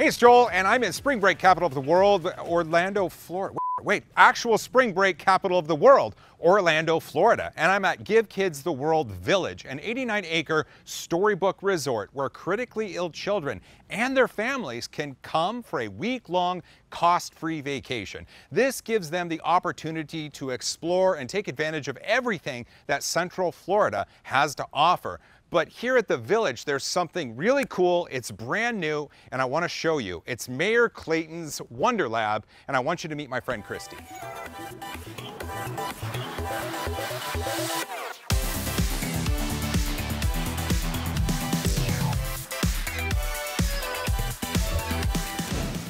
Hey, it's Joel, and I'm in spring break capital of the world, Orlando, Florida. Wait, actual spring break capital of the world, Orlando, Florida. And I'm at Give Kids the World Village, an 89 acre storybook resort where critically ill children and their families can come for a week long cost free vacation. This gives them the opportunity to explore and take advantage of everything that Central Florida has to offer. But here at the village, there's something really cool. It's brand new, and I want to show you. It's Mayor Clayton's Wonder Lab, and I want you to meet my friend Christy.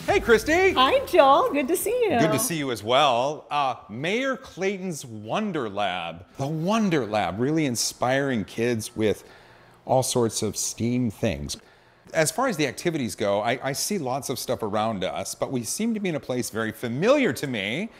Hey, Christy. Hi, Joel. Good to see you. Good to see you as well. Uh, Mayor Clayton's Wonder Lab. The Wonder Lab, really inspiring kids with all sorts of STEAM things. As far as the activities go, I, I, see lots of stuff around us, but we seem to be in a place very familiar to me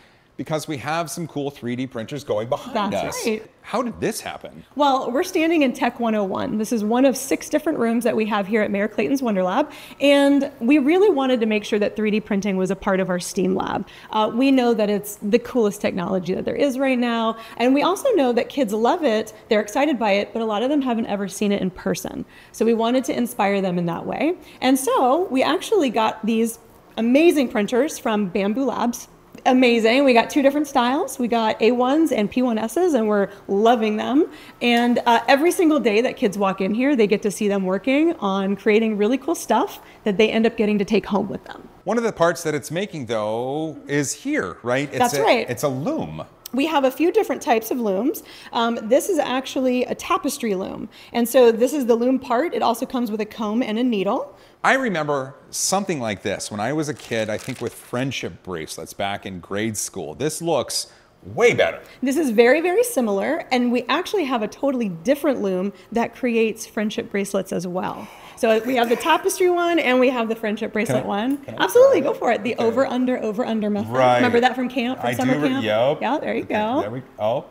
because we have some cool 3D printers going behind That's us. Right. How did this happen? Well, we're standing in Tech 101. This is one of six different rooms that we have here at Mayor Clayton's Wonder Lab. And we really wanted to make sure that 3D printing was a part of our STEAM lab. Uh, we know that it's the coolest technology that there is right now. And we also know that kids love it, they're excited by it, but a lot of them haven't ever seen it in person. So we wanted to inspire them in that way. And so we actually got these amazing printers from Bambu Labs amazing. We got two different styles. We got A1s and P1Ss, and we're loving them. And uh, every single day that kids walk in here, they get to see them working on creating really cool stuff that they end up getting to take home with them. One of the parts that it's making, though, is here, right? It's That's a, right. It's a loom. We have a few different types of looms. Um, this is actually a tapestry loom. And so this is the loom part. It also comes with a comb and a needle. I remember something like this when I was a kid, I think with friendship bracelets back in grade school. This looks way better. This is very, very similar, and we actually have a totally different loom that creates friendship bracelets as well. So we have the tapestry one and we have the friendship bracelet I, one. Absolutely, go for it. The okay. over, under, over, under method. Right. Remember that from camp, from I summer do, camp? Yep. Yeah, there you okay, go. There we, oh,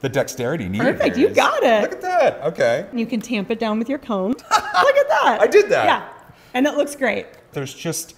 the dexterity needed. Perfect, you got it. Look at that. Okay. You can tamp it down with your comb. Look at that. I did that. Yeah and it looks great. There's just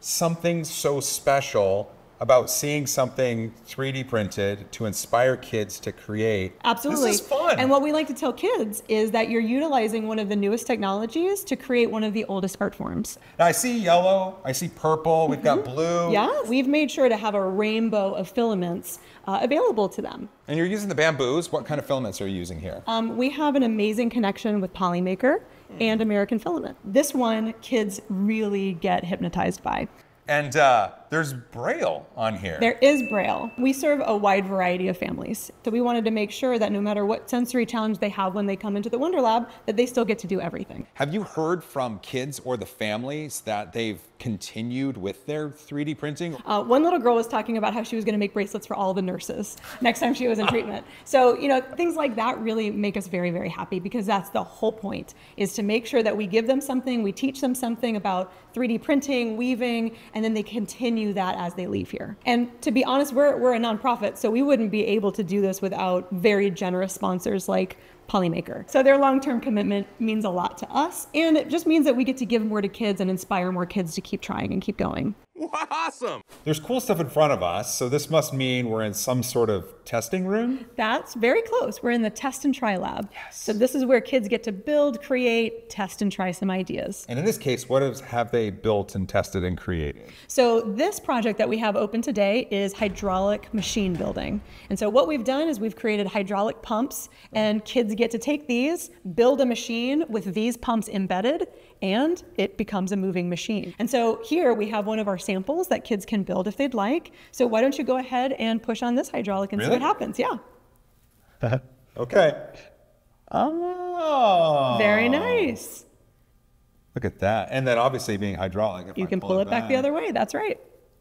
something so special about seeing something 3D printed to inspire kids to create. Absolutely. This is fun. And what we like to tell kids is that you're utilizing one of the newest technologies to create one of the oldest art forms. Now I see yellow, I see purple, we've got mm-hmm. blue. Yeah, we've made sure to have a rainbow of filaments uh, available to them. And you're using the Bambus. What kind of filaments are you using here? Um, we have an amazing connection with Polymaker and American Filament. This one, kids really get hypnotized by. And uh, there's Braille on here. There is Braille. We serve a wide variety of families. So we wanted to make sure that no matter what sensory challenge they have when they come into the Wonder Lab, that they still get to do everything. Have you heard from kids or the families that they've continued with their 3D printing? Uh, one little girl was talking about how she was going to make bracelets for all the nurses next time she was in treatment. So, you know, things like that really make us very, very happy because that's the whole point is to make sure that we give them something, we teach them something about 3D printing, weaving, and then they continue that as they leave here. And to be honest, we're, we're a nonprofit, so we wouldn't be able to do this without very generous sponsors like Polymaker. So their long-term commitment means a lot to us, and it just means that we get to give more to kids and inspire more kids to keep trying and keep going. Awesome. There's cool stuff in front of us, so this must mean we're in some sort of testing room? That's very close. We're in the test and try lab. Yes. So this is where kids get to build, create, test, and try some ideas. And in this case, what is, have they built and tested and created? So this project that we have open today is hydraulic machine building. And so what we've done is we've created hydraulic pumps, and kids get to take these, build a machine with these pumps embedded, and it becomes a moving machine. And so here we have one of our samples that kids can build if they'd like. So why don't you go ahead and push on this hydraulic and really? see what happens? Yeah. okay. Oh. Very nice. Look at that. And then obviously being hydraulic. You can pull, pull it back, back the other way. That's right.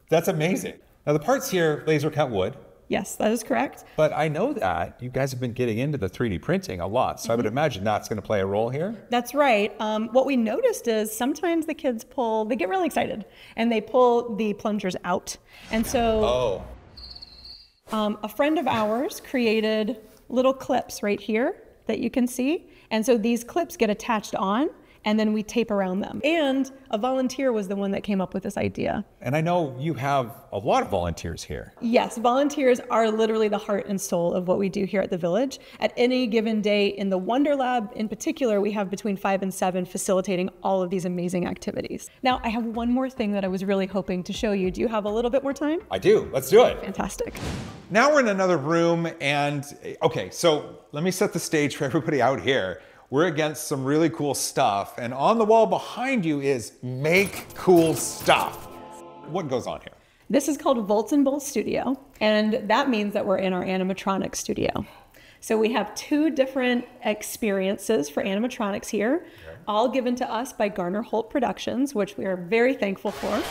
That's amazing. Now the parts here, laser cut wood. Yes, that is correct. But I know that you guys have been getting into the 3D printing a lot, so mm-hmm. I would mm-hmm. imagine that's going to play a role here. That's right. Um, what we noticed is sometimes the kids pull, they get really excited, and they pull the plungers out. And so oh. um, a friend of ours created little clips right here that you can see. And so these clips get attached on and then we tape around them. And a volunteer was the one that came up with this idea. And I know you have a lot of volunteers here. Yes, volunteers are literally the heart and soul of what we do here at the village. At any given day in the Wonder Lab in particular, we have between five and seven facilitating all of these amazing activities. Now, I have one more thing that I was really hoping to show you. Do you have a little bit more time? I do. Let's do it. Fantastic. Now we're in another room, and okay, so let me set the stage for everybody out here. We're against some really cool stuff, and on the wall behind you is make cool stuff. What goes on here? This is called Volts and Bolts Studio, and that means that we're in our animatronics studio. So we have two different experiences for animatronics here, okay. all given to us by Garner Holt Productions, which we are very thankful for.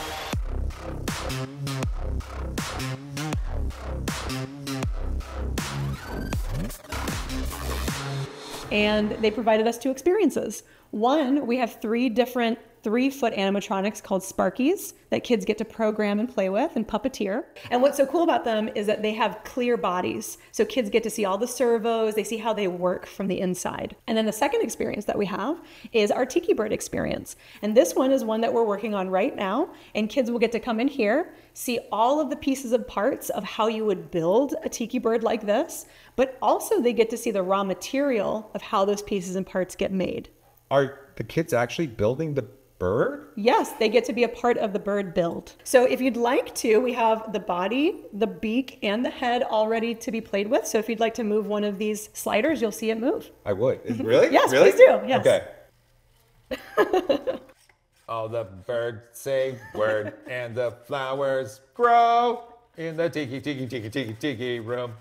And they provided us two experiences. One, we have three different three foot animatronics called Sparkies that kids get to program and play with and puppeteer. And what's so cool about them is that they have clear bodies. So kids get to see all the servos, they see how they work from the inside. And then the second experience that we have is our Tiki Bird experience. And this one is one that we're working on right now. And kids will get to come in here, see all of the pieces of parts of how you would build a Tiki Bird like this, but also they get to see the raw material of how those pieces and parts get made. Are the kids actually building the bird? Yes, they get to be a part of the bird build. So if you'd like to, we have the body, the beak, and the head all ready to be played with. So if you'd like to move one of these sliders, you'll see it move. I would. Really? yes, really? please do. Yes. Okay. oh, the birds say word and the flowers grow in the tiki tiki tiki tiki tiki room.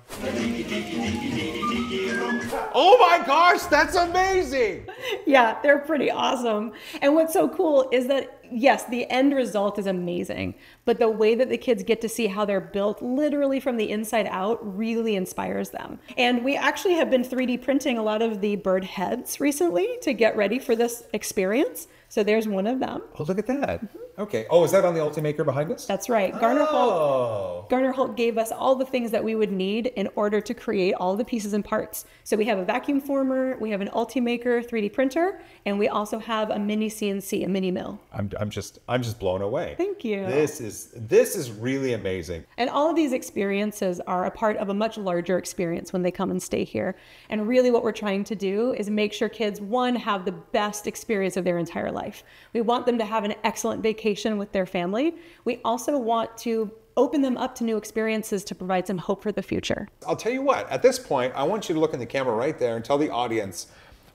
Oh my gosh, that's amazing! Yeah, they're pretty awesome. And what's so cool is that yes, the end result is amazing, but the way that the kids get to see how they're built literally from the inside out really inspires them. And we actually have been 3D printing a lot of the bird heads recently to get ready for this experience. So there's one of them. Oh, look at that. Mm-hmm. Okay. Oh, is that on the Ultimaker behind us? That's right. Garner oh. Holt. Garner Holt gave us all the things that we would need in order to create all the pieces and parts. So we have a vacuum former, we have an Ultimaker 3D printer, and we also have a mini CNC, a mini mill. I'm, I'm just I'm just blown away. Thank you. This is this is really amazing. And all of these experiences are a part of a much larger experience when they come and stay here. And really what we're trying to do is make sure kids one have the best experience of their entire life. We want them to have an excellent vacation vacation with their family. We also want to open them up to new experiences to provide some hope for the future. I'll tell you what, at this point, I want you to look in the camera right there and tell the audience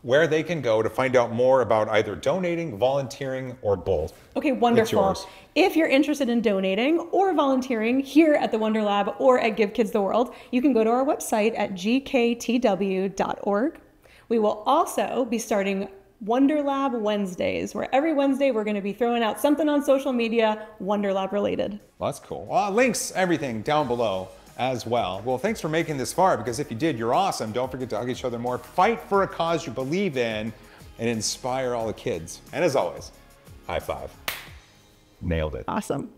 where they can go to find out more about either donating, volunteering, or both. Okay, wonderful. If you're interested in donating or volunteering here at the Wonder Lab or at Give Kids the World, you can go to our website at gktw.org. We will also be starting Wonder Lab Wednesdays, where every Wednesday we're going to be throwing out something on social media Wonder Lab related. Well, that's cool. Well, links, everything down below as well. Well, thanks for making this far because if you did, you're awesome. Don't forget to hug each other more, fight for a cause you believe in, and inspire all the kids. And as always, high five. Nailed it. Awesome.